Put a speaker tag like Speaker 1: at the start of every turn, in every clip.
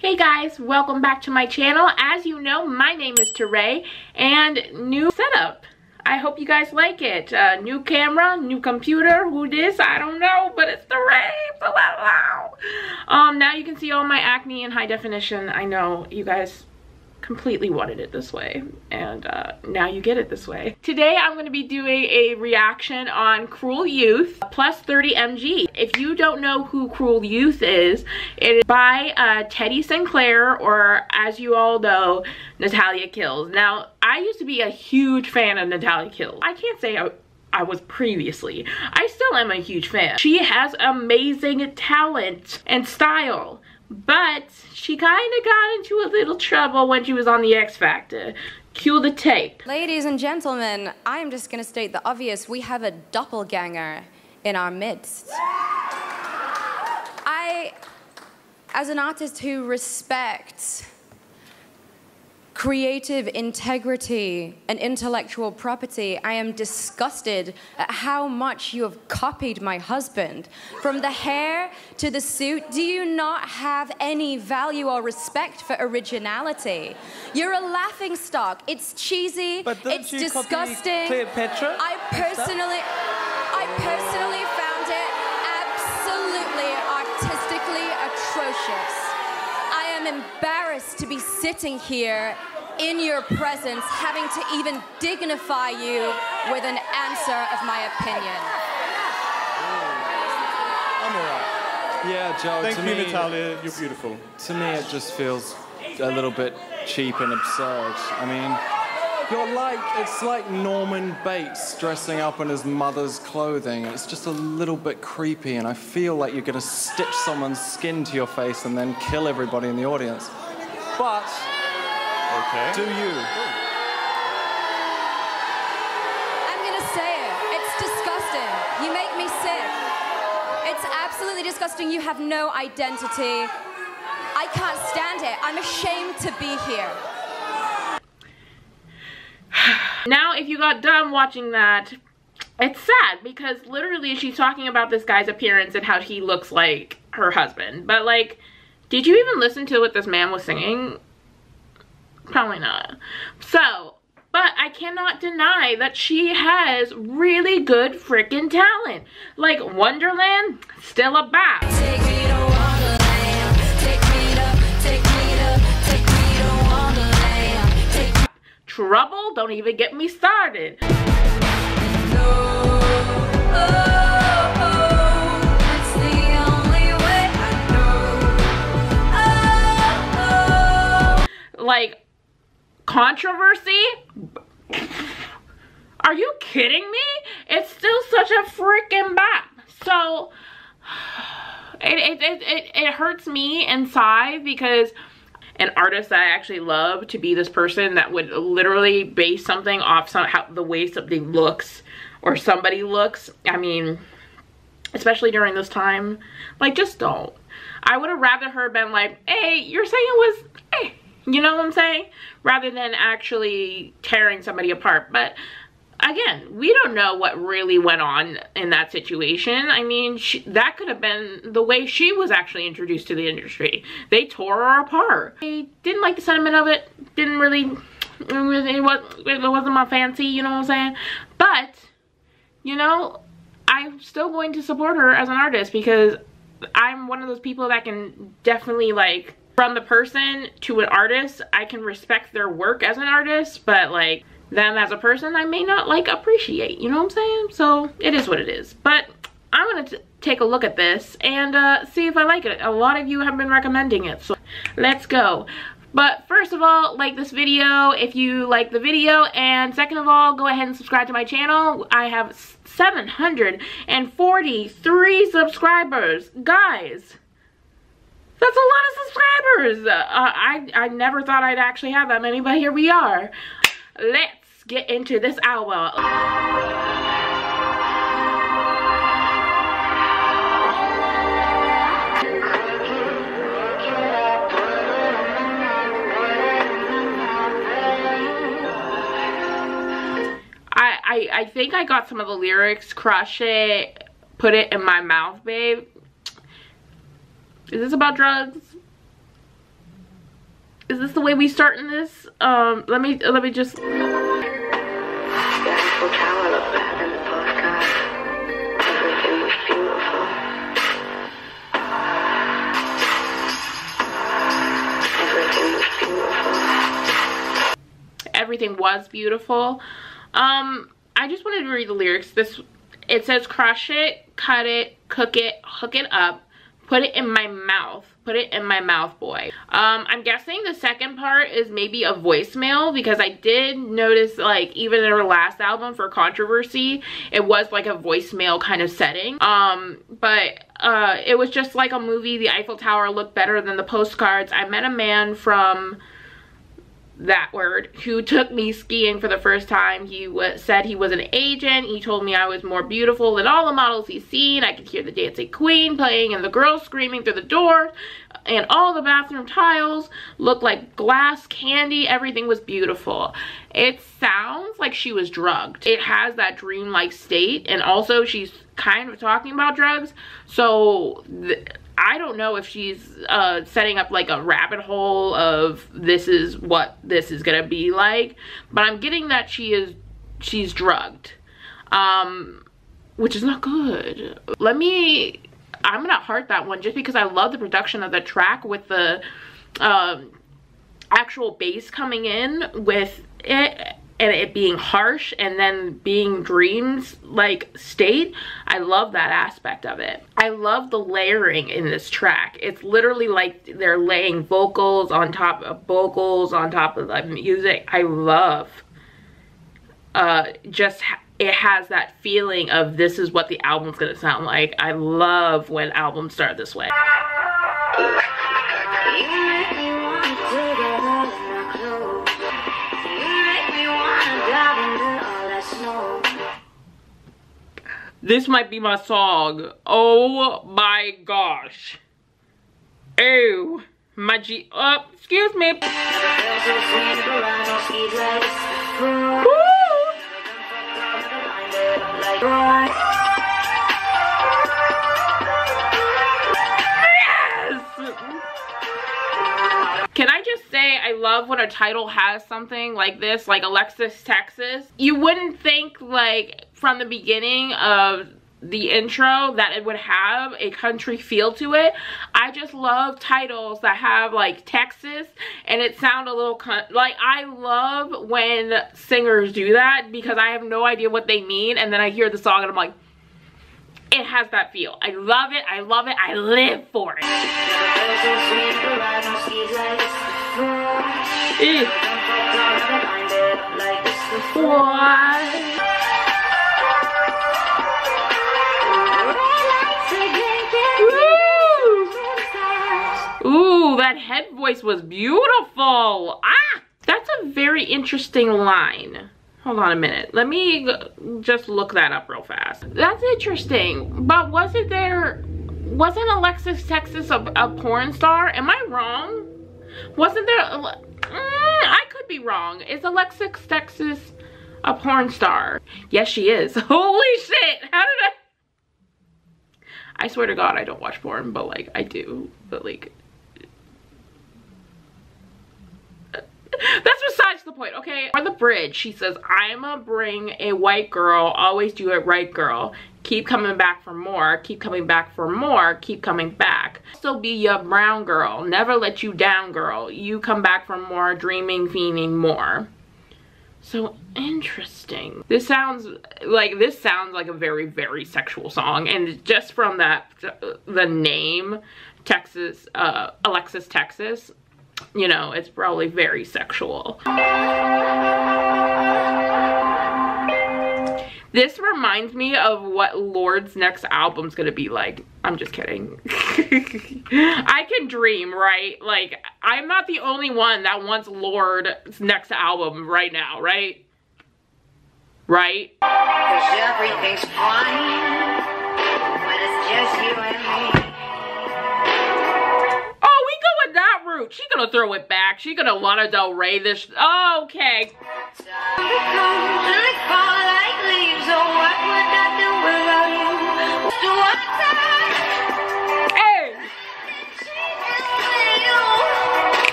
Speaker 1: Hey guys, welcome back to my channel. As you know, my name is Tarae and new setup. I hope you guys like it. Uh, new camera, new computer, who this? I don't know, but it's Tarae. Um, now you can see all my acne in high definition. I know you guys completely wanted it this way and uh, now you get it this way. Today I'm going to be doing a reaction on Cruel Youth plus 30 mg. If you don't know who Cruel Youth is, it is by uh, Teddy Sinclair or as you all know, Natalia Kills. Now I used to be a huge fan of Natalia Kills. I can't say I I was previously. I still am a huge fan. She has amazing talent and style. But she kind of got into a little trouble when she was on the X Factor. Cue the tape.
Speaker 2: Ladies and gentlemen, I'm just going to state the obvious. We have a doppelganger in our midst. I, as an artist who respects creative integrity and intellectual property, I am disgusted at how much you have copied my husband. From the hair to the suit, do you not have any value or respect for originality? You're a laughing stock. It's cheesy.
Speaker 3: But don't
Speaker 2: it's
Speaker 3: you
Speaker 2: disgusting.
Speaker 3: copy Cleopatra?
Speaker 2: I personally, I personally found it absolutely artistically atrocious. I am embarrassed to be sitting here in your presence, having to even dignify you with an answer of my opinion.
Speaker 3: I'm alright.
Speaker 4: Yeah, Joe.
Speaker 3: Thank
Speaker 4: to
Speaker 3: you,
Speaker 4: me,
Speaker 3: Natalia. You're beautiful.
Speaker 4: To me, it just feels a little bit cheap and absurd. I mean, you're like it's like Norman Bates dressing up in his mother's clothing. It's just a little bit creepy, and I feel like you're gonna stitch someone's skin to your face and then kill everybody in the audience. But
Speaker 3: Okay.
Speaker 4: do you?
Speaker 2: I'm gonna say it. It's disgusting. You make me sick. It's absolutely disgusting. You have no identity. I can't stand it. I'm ashamed to be here.
Speaker 1: Now, if you got done watching that, it's sad because literally she's talking about this guy's appearance and how he looks like her husband. But like, did you even listen to what this man was singing? Probably not. So, but I cannot deny that she has really good freaking talent. Like Wonderland, still a bop. Trouble, don't even get me started. Controversy? Are you kidding me? It's still such a freaking bop. So it, it, it, it, it hurts me inside because an artist that I actually love to be this person that would literally base something off some, how, the way something looks or somebody looks. I mean especially during this time like just don't. I would have rather her been like hey you're saying it was hey you know what I'm saying? Rather than actually tearing somebody apart. But again we don't know what really went on in that situation. I mean she, that could have been the way she was actually introduced to the industry. They tore her apart. I didn't like the sentiment of it. Didn't really it, was, it wasn't my fancy you know what I'm saying? But you know I'm still going to support her as an artist because I'm one of those people that can definitely like from the person to an artist I can respect their work as an artist but like them as a person I may not like appreciate you know what I'm saying so it is what it is but I'm gonna take a look at this and uh, see if I like it a lot of you have been recommending it so let's go but first of all, like this video if you like the video. And second of all, go ahead and subscribe to my channel. I have 743 subscribers. Guys, that's a lot of subscribers. Uh, I, I never thought I'd actually have that many, but here we are. Let's get into this. I, I, I think I got some of the lyrics, crush it, put it in my mouth, babe. Is this about drugs? Is this the way we starting this? Um, let me let me just.
Speaker 5: Everything was beautiful.
Speaker 1: Um, I just wanted to read the lyrics. This it says crush it, cut it, cook it, hook it up, put it in my mouth. Put it in my mouth, boy. Um, I'm guessing the second part is maybe a voicemail because I did notice like even in her last album for Controversy, it was like a voicemail kind of setting. Um, but uh, it was just like a movie. The Eiffel Tower looked better than the postcards. I met a man from that word who took me skiing for the first time. He said he was an agent. He told me i was more beautiful than all the models he's seen. I could hear the dancing queen playing and the girls screaming through the door and all the bathroom tiles looked like glass candy. Everything was beautiful. It sounds like she was drugged. It has that dream-like state and also she's kind of talking about drugs. So I don't know if she's uh, setting up like a rabbit hole of this is what this is gonna be like, but I'm getting that she is she's drugged, um, which is not good. Let me, I'm gonna heart that one just because I love the production of the track with the um, actual bass coming in with it and it being harsh and then being dreams like state i love that aspect of it. I love the layering in this track. It's literally like they're laying vocals on top of vocals on top of the music. I love uh just it has that feeling of this is what the album's gonna sound like. I love when albums start this way This might be my song. Oh my gosh. Ew. My G. Oh, excuse me. Yes! Can I just say I love when a title has something like this, like Alexis Texas. You wouldn't think like from the beginning of the intro that it would have a country feel to it. I just love titles that have like Texas and it sound a little like I love when singers do that because I have no idea what they mean and then I hear the song and I'm like it has that feel. I love it. I love it. I live for it.
Speaker 5: Feels so
Speaker 1: that head voice was beautiful. Ah, that's a very interesting line. Hold on a minute. Let me just look that up real fast. That's interesting. But wasn't there, wasn't Alexis Texas a, a porn star? Am I wrong? Wasn't there, mm, I could be wrong. Is Alexis Texas a porn star? Yes, she is. Holy shit. How did I? I swear to God, I don't watch porn, but like, I do. But like, that's besides the point, okay? On the bridge, she says, I'ma bring a white girl, always do it right, girl. Keep coming back for more, keep coming back for more, keep coming back. Still be your brown girl, never let you down, girl. You come back for more, dreaming, fiending more. So interesting. This sounds like this sounds like a very very sexual song and just from that the name Texas uh Alexis Texas, you know, it's probably very sexual. This reminds me of what Lorde's next album's gonna be like. I'm just kidding. I can dream, right? Like, I'm not the only one that wants Lorde's next album right now, right? Right?
Speaker 5: Cause everything's fine it's just you and me.
Speaker 1: She gonna throw it back. She gonna Lana Del Rey this. Oh, okay. Hey!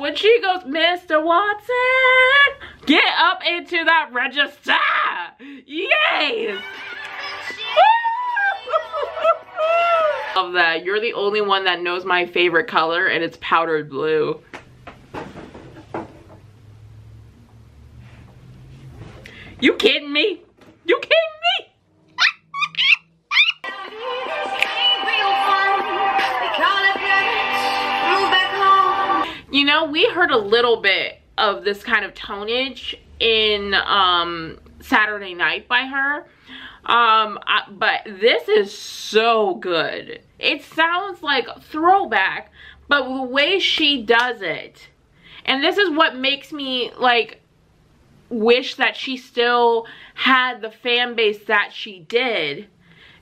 Speaker 1: When she goes, Mr. Watson, get up into that register. Yes! Love that. You're the only one that knows my favorite color, and it's powdered blue. You kidding me? You kidding me? You know, we heard a little bit of this kind of tonage in um, Saturday Night by her. Um, I, but this is so good. It sounds like throwback, but the way she does it, and this is what makes me like wish that she still had the fan base that she did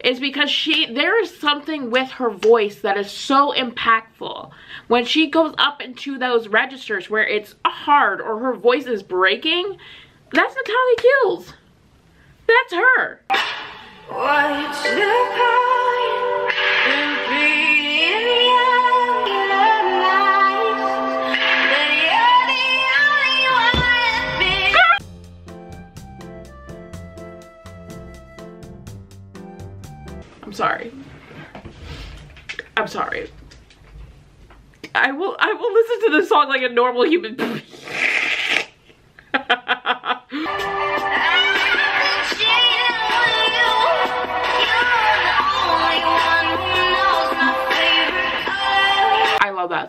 Speaker 1: is because she there is something with her voice that is so impactful when she goes up into those registers where it's hard or her voice is breaking that's Natalie Kills that's her. I'm sorry. I'm sorry. I will I will listen to this song like a normal human being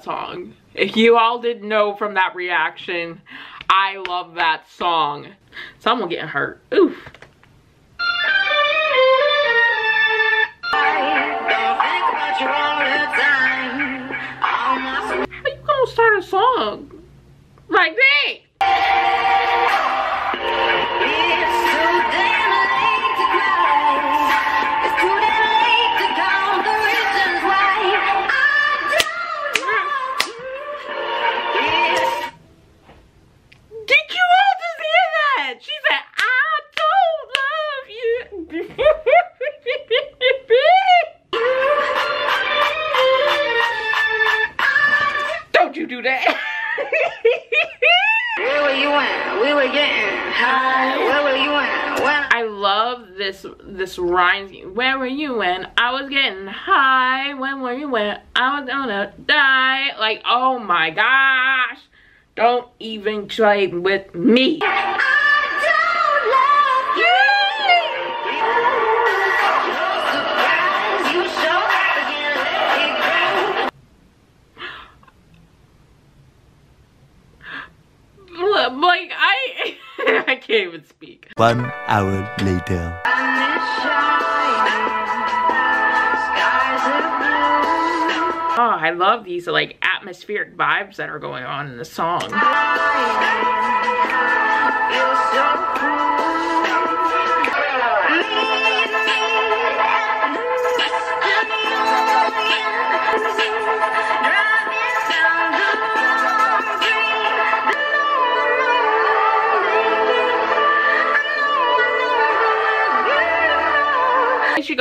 Speaker 1: song. If you all didn't know from that reaction, I love that song. Someone getting hurt. Oof. How you gonna start a song like that? This this rhyme. Where were you when I was getting high? When were you when I was gonna die? Like, oh my gosh. Don't even play with me. Like I I can't even speak.
Speaker 6: One hour later.
Speaker 1: Oh, I love these like atmospheric vibes that are going on in the song.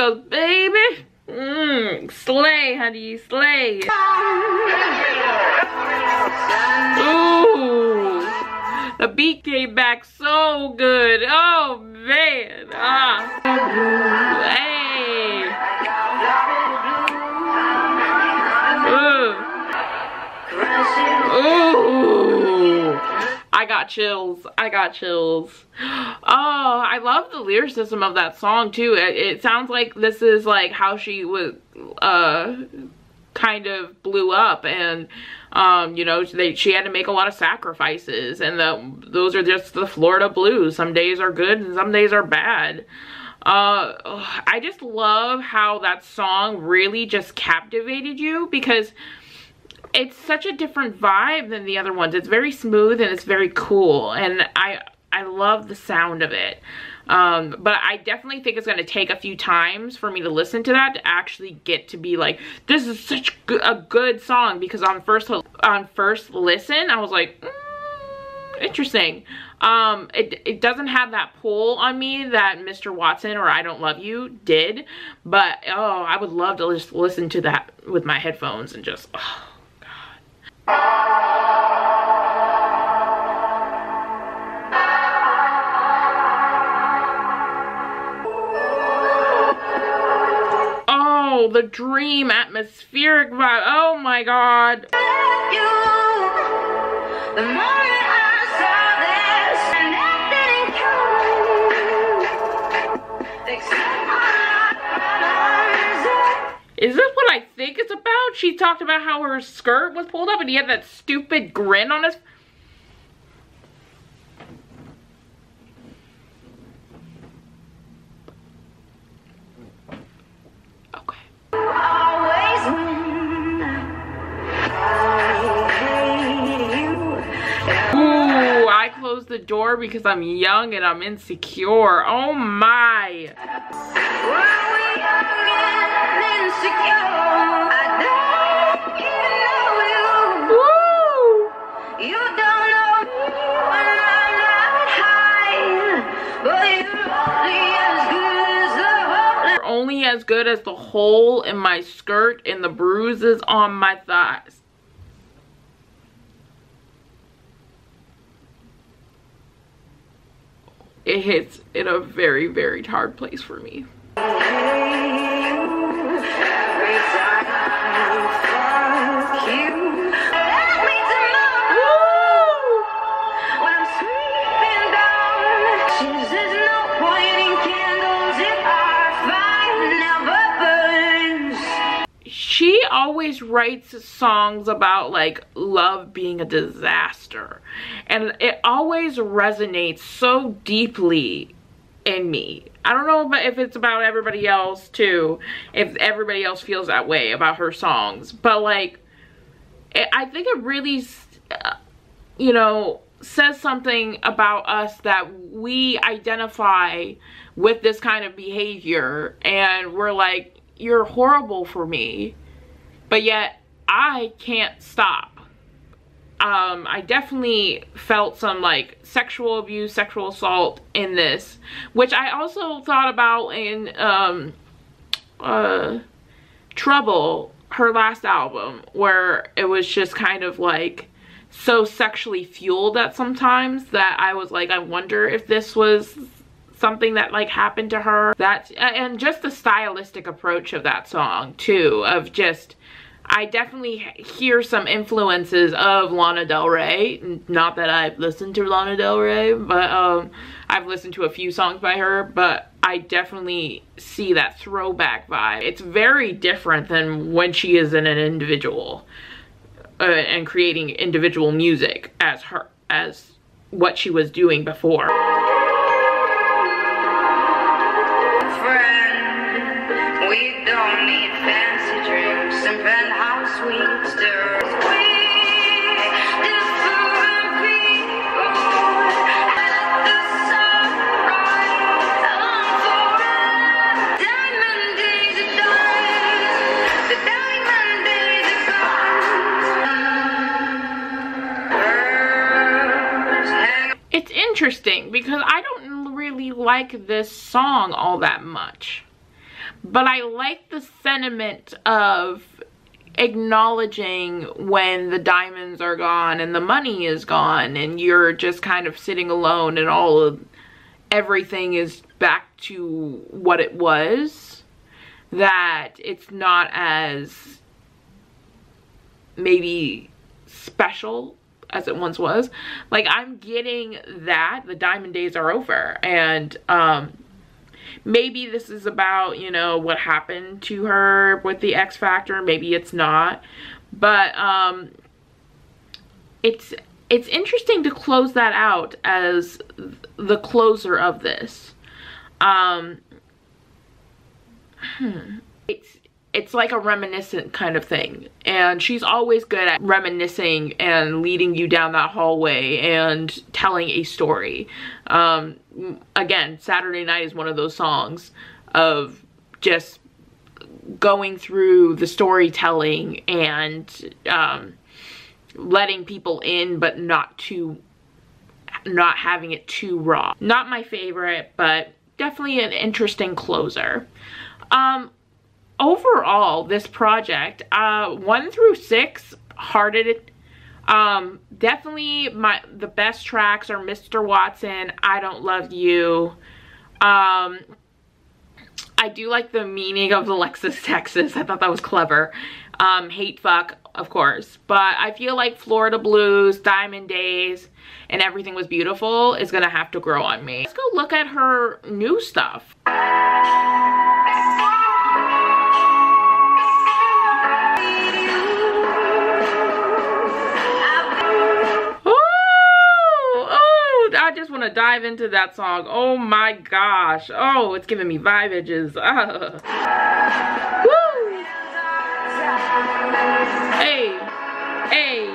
Speaker 1: Goes, baby, mmm, slay, honey, slay. Ooh, the beat came back so good. Oh man, ah, hey. Ooh. Ooh. I got chills. I got chills. Oh, I love the lyricism of that song too. It, it sounds like this is like how she was uh kind of blew up and um you know they she had to make a lot of sacrifices and the those are just the Florida blues. Some days are good and some days are bad. Uh I just love how that song really just captivated you because it's such a different vibe than the other ones. It's very smooth and it's very cool and I I love the sound of it. Um, but I definitely think it's going to take a few times for me to listen to that to actually get to be like, this is such a good song because on first on first listen, I was like, mm, interesting. Um, it, it doesn't have that pull on me that Mr. Watson or I Don't Love You did, but oh, I would love to just listen to that with my headphones and just, oh, God. The dream atmospheric vibe. Oh my God.
Speaker 5: you. The moment I saw this, and that didn't come. Except my
Speaker 1: Is this what I think it's about? She talked about how her skirt was pulled up and he had that stupid grin on his. The door because I'm young and I'm insecure. Oh my.
Speaker 5: Were we young and insecure? I don't even know
Speaker 1: Woo!
Speaker 5: you. You don't know me when I'm not high, but you're only as good as the whole.
Speaker 1: They're only as good as the hole in my skirt and the bruises on my thighs. It hits in a very, very hard place for me. Writes songs about like love being a disaster. And it always resonates so deeply in me. I don't know if it's about everybody else too if everybody else feels that way about her songs. But like it, i think it really uh, you know says something about us that we identify with this kind of behavior. And we're like you're horrible for me but yet I can't stop. Um, I definitely felt some like sexual abuse, sexual assault in this, which I also thought about in um, uh, Trouble, her last album, where it was just kind of like so sexually fueled at sometimes that I was like, I wonder if this was something that like happened to her. That and just the stylistic approach of that song too, of just I definitely hear some influences of Lana Del Rey. Not that I've listened to Lana Del Rey, but um, I've listened to a few songs by her, but I definitely see that throwback vibe. It's very different than when she is in an individual uh, and creating individual music as her, as what she was doing before. Like this song all that much. But I like the sentiment of acknowledging when the diamonds are gone and the money is gone and you're just kind of sitting alone and all of everything is back to what it was that it's not as maybe special as it once was. Like i'm getting that the diamond days are over. And um maybe this is about you know what happened to her with the x factor. Maybe it's not. But um it's it's interesting to close that out as the closer of this. Um hmm, it's it's like a reminiscent kind of thing and she's always good at reminiscing and leading you down that hallway and telling a story um again saturday night is one of those songs of just going through the storytelling and um letting people in but not too not having it too raw. Not my favorite, but definitely an interesting closer. Um, overall, this project, uh, one through six, hearted um, definitely my the best tracks are Mr. Watson, I Don't Love You. Um, I do like the meaning of Alexis Texas. I thought that was clever. Um, hate fuck, of course. But I feel like Florida Blues, Diamond Days, and Everything Was Beautiful is gonna have to grow on me. Let's go look at her new stuff. To dive into that song. Oh my gosh. Oh, it's giving me vibages. Ah. Woo! Hey, hey.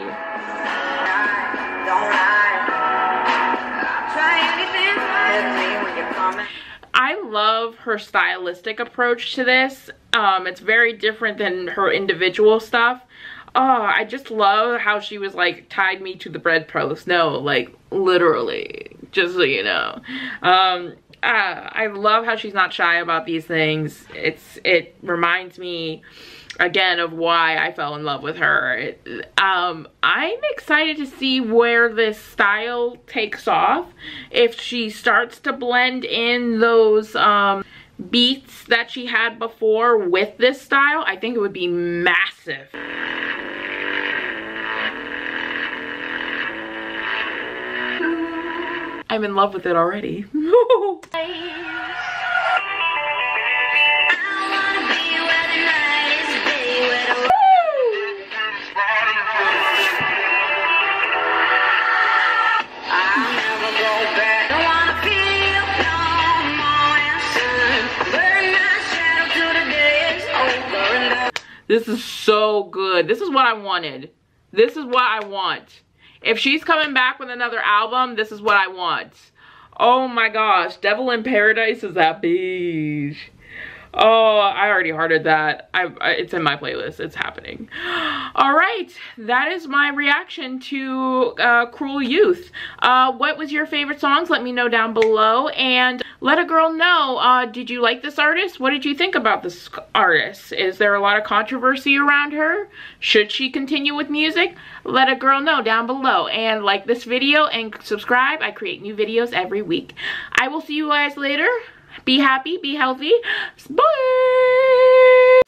Speaker 1: I love her stylistic approach to this. Um, it's very different than her individual stuff. Oh, I just love how she was like tied me to the bread post. No, like literally, just so you know. Um, uh, I love how she's not shy about these things. It's it reminds me again of why I fell in love with her. It, um, I'm excited to see where this style takes off. If she starts to blend in those um, beats that she had before with this style, I think it would be massive. I'm in love with it already. This is so good. This is what I wanted. This is what I want. If she's coming back with another album, this is what I want. Oh my gosh. Devil in Paradise is that beige. Oh, I already hearted that. I, I, it's in my playlist. It's happening. All right, that is my reaction to uh, Cruel Youth. Uh, what was your favorite songs? Let me know down below. And let a girl know, uh, did you like this artist? What did you think about this artist? Is there a lot of controversy around her? Should she continue with music? Let a girl know down below. And like this video and subscribe. I create new videos every week. I will see you guys later. Be happy, be healthy. Bye.